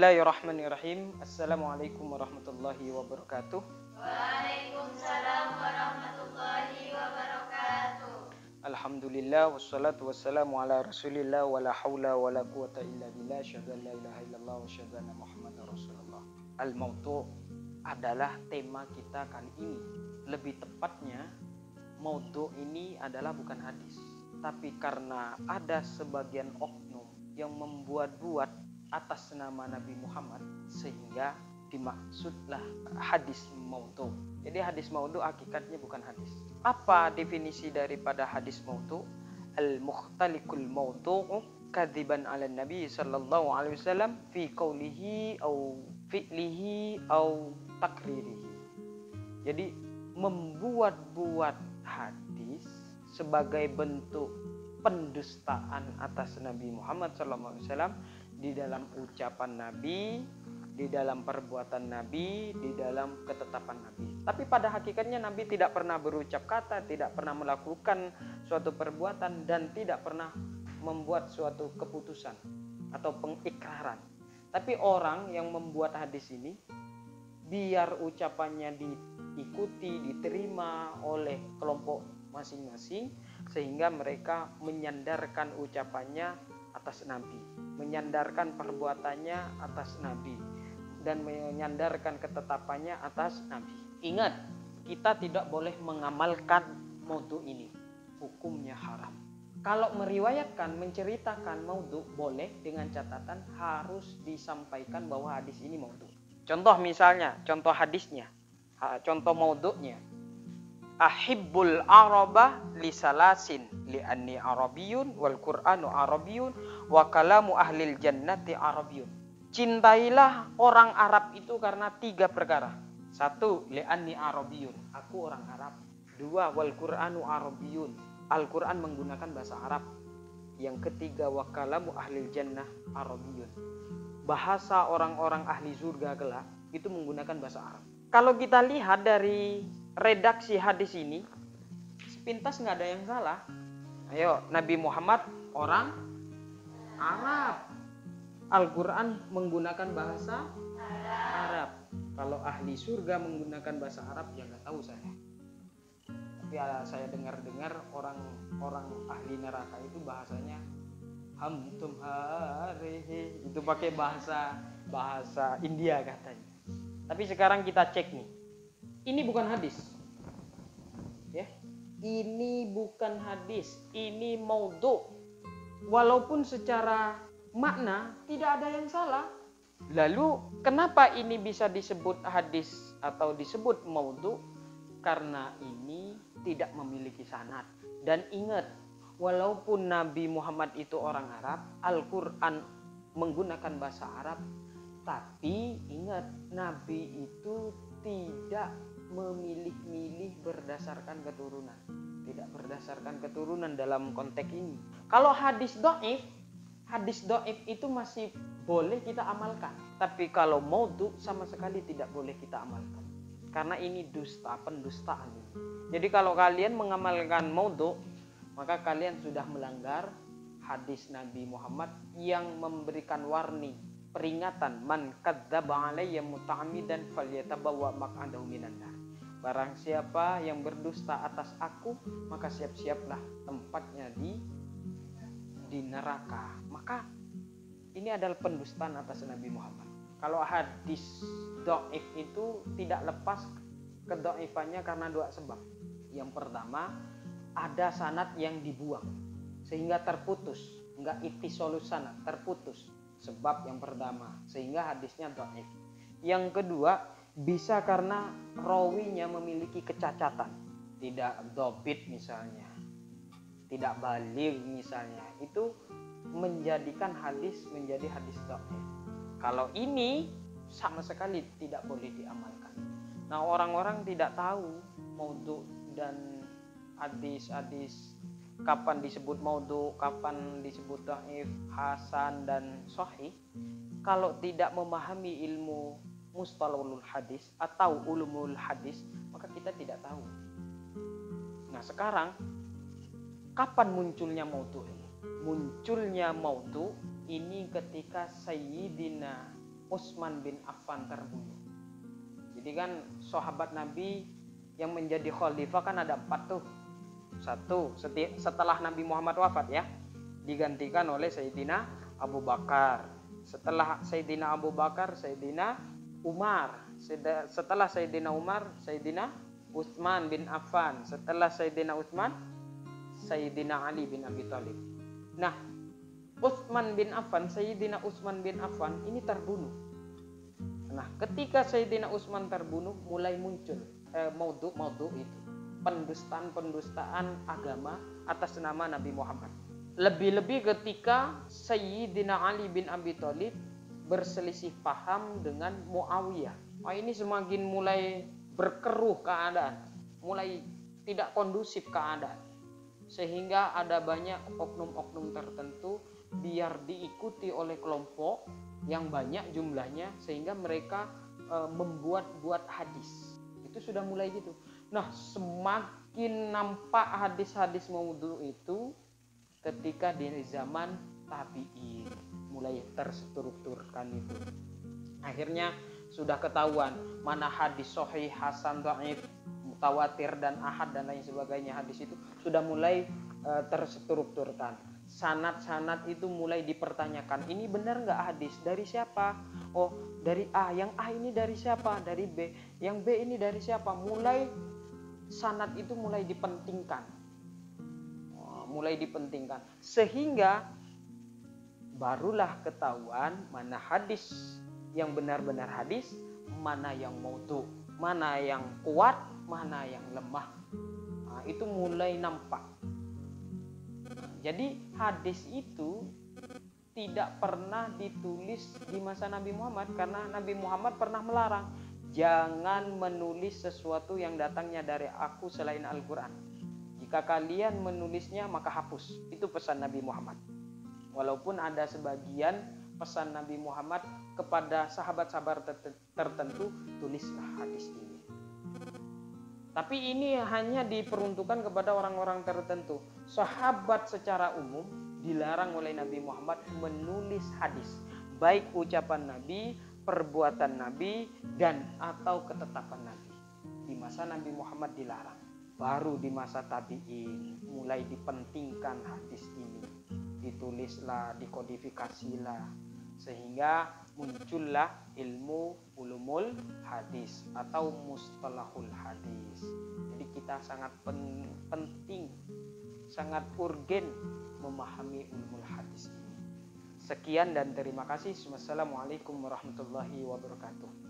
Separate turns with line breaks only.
Bismillahirrahmanirrahim. Assalamualaikum warahmatullahi wabarakatuh.
Waalaikumsalam warahmatullahi wabarakatuh.
Alhamdulillah wassalatu wassalamu ala Rasulillah wala haula wala quwata illa billah syahadu la ilaha illallah wa anna Muhammadar Rasulullah. Al-mautu adalah tema kita kali ini. Lebih tepatnya mautu ini adalah bukan hadis, tapi karena ada sebagian oknum yang membuat-buat atas nama Nabi Muhammad sehingga dimaksudlah hadis maudhu. Jadi hadis maudhu hakikatnya bukan hadis. Apa definisi daripada hadis maudhu? Al-mukhtalikul maudhu'u kadziban 'ala Nabi sallallahu alaihi wasallam fi qawlihi au fi'lihi au takririhi. Jadi membuat-buat hadis sebagai bentuk pendustaan atas Nabi Muhammad SAW di dalam ucapan Nabi, di dalam perbuatan Nabi, di dalam ketetapan Nabi. Tapi pada hakikatnya Nabi tidak pernah berucap kata, tidak pernah melakukan suatu perbuatan dan tidak pernah membuat suatu keputusan atau pengikraran. Tapi orang yang membuat hadis ini biar ucapannya diikuti, diterima oleh kelompok masing-masing sehingga mereka menyandarkan ucapannya atas Nabi, menyandarkan perbuatannya atas Nabi, dan menyandarkan ketetapannya atas Nabi. Ingat, kita tidak boleh mengamalkan maudhu ini. Hukumnya haram. Kalau meriwayatkan, menceritakan maudhu boleh dengan catatan harus disampaikan bahwa hadis ini maudhu. Contoh misalnya, contoh hadisnya, contoh maudhunya ahibbul araba li salasin li anni arabiyun wal qur'anu arabiyun wa kalamu ahlil jannati arabiyun. Cintailah orang Arab itu karena tiga perkara. Satu li anni arabiyun. Aku orang Arab. Dua wal qur'anu arabiyun. Al-Quran menggunakan bahasa Arab. Yang ketiga wa kalamu ahlil jannah arabiyun. Bahasa orang-orang ahli surga kelak itu menggunakan bahasa Arab. Kalau kita lihat dari redaksi hadis ini sepintas nggak ada yang salah. Ayo, Nabi Muhammad orang Arab. Al-Quran menggunakan bahasa Arab. Kalau ahli surga menggunakan bahasa Arab ya nggak tahu saya. Tapi ya, saya dengar-dengar orang-orang ahli neraka itu bahasanya hamtum harehe itu pakai bahasa bahasa India katanya. Tapi sekarang kita cek nih ini bukan hadis. Ya. Ini bukan hadis, ini maudhu. Walaupun secara makna tidak ada yang salah. Lalu kenapa ini bisa disebut hadis atau disebut maudhu? Karena ini tidak memiliki sanad. Dan ingat, walaupun Nabi Muhammad itu orang Arab, Al-Quran menggunakan bahasa Arab, tapi ingat Nabi itu tidak memilih-milih berdasarkan keturunan. Tidak berdasarkan keturunan dalam konteks ini. Kalau hadis do'if, hadis do'if itu masih boleh kita amalkan. Tapi kalau maudhu sama sekali tidak boleh kita amalkan. Karena ini dusta, pendustaan. Jadi kalau kalian mengamalkan maudhu, maka kalian sudah melanggar hadis Nabi Muhammad yang memberikan warning peringatan man kadzdzaba alayya muta'ammidan falyatabawa maq'adahu minan nar. Barang siapa yang berdusta atas aku, maka siap-siaplah tempatnya di di neraka. Maka ini adalah pendustaan atas Nabi Muhammad. Kalau hadis do'if itu tidak lepas kedo'ifannya karena dua sebab. Yang pertama, ada sanat yang dibuang sehingga terputus, enggak itisolu sanat, terputus. Sebab yang pertama, sehingga hadisnya do'if. Yang kedua, bisa karena rawinya memiliki kecacatan. Tidak dobit misalnya. Tidak balik misalnya. Itu menjadikan hadis menjadi hadis dhaif kalau ini sama sekali tidak boleh diamalkan. Nah orang-orang tidak tahu maudhu dan hadis-hadis kapan disebut maudhu kapan disebut dhaif hasan dan sahih. Kalau tidak memahami ilmu mustalahul hadis atau ulumul hadis, maka kita tidak tahu. Nah sekarang, kapan munculnya mautu ini? Munculnya mautu ini ketika Sayyidina Utsman bin Affan terbunuh. Jadi kan sahabat Nabi yang menjadi khalifah kan ada empat tuh. Satu setelah Nabi Muhammad wafat ya digantikan oleh Sayyidina Abu Bakar. Setelah Sayyidina Abu Bakar, Sayyidina Umar. Setelah Sayyidina Umar, Sayyidina Utsman bin Affan. Setelah Sayyidina Utsman, Sayyidina Ali bin Abi Thalib. Nah, Utsman bin Affan, Sayyidina Utsman bin Affan ini terbunuh. Nah, ketika Sayyidina Utsman terbunuh, mulai muncul eh, maudhu itu pendustaan-pendustaan agama atas nama Nabi Muhammad. Lebih-lebih ketika Sayyidina Ali bin Abi Thalib berselisih paham dengan Muawiyah. Oh, ini semakin mulai berkeruh keadaan, mulai tidak kondusif keadaan. Sehingga ada banyak oknum-oknum tertentu biar diikuti oleh kelompok yang banyak jumlahnya sehingga mereka e, membuat-buat hadis. Itu sudah mulai gitu. Nah, semakin nampak hadis-hadis maudhu itu ketika di zaman tabi'in mulai terstrukturkan itu. Akhirnya sudah ketahuan mana hadis sahih, hasan, dhaif, mutawatir dan ahad dan lain sebagainya hadis itu sudah mulai e, terstrukturkan. Sanat-sanat itu mulai dipertanyakan. Ini benar nggak hadis? Dari siapa? Oh, dari A. Yang A ini dari siapa? Dari B. Yang B ini dari siapa? Mulai sanat itu mulai dipentingkan. Mulai dipentingkan. Sehingga barulah ketahuan mana hadis yang benar-benar hadis, mana yang maudhu, mana yang kuat, mana yang lemah. Nah, itu mulai nampak. Jadi hadis itu tidak pernah ditulis di masa Nabi Muhammad karena Nabi Muhammad pernah melarang jangan menulis sesuatu yang datangnya dari aku selain Al-Qur'an. Jika kalian menulisnya maka hapus. Itu pesan Nabi Muhammad. Walaupun ada sebagian pesan Nabi Muhammad kepada sahabat-sahabat tertentu, tulislah hadis ini. Tapi ini hanya diperuntukkan kepada orang-orang tertentu. Sahabat secara umum dilarang oleh Nabi Muhammad menulis hadis, baik ucapan Nabi, perbuatan Nabi, dan atau ketetapan Nabi. Di masa Nabi Muhammad dilarang. Baru di masa tabi'in mulai dipentingkan hadis ini. Ditulislah, dikodifikasilah, sehingga muncullah ilmu ulumul hadis atau mustalahul hadis. Jadi kita sangat pen penting, sangat urgen memahami ulumul hadis ini. Sekian dan terima kasih. Wassalamualaikum warahmatullahi wabarakatuh.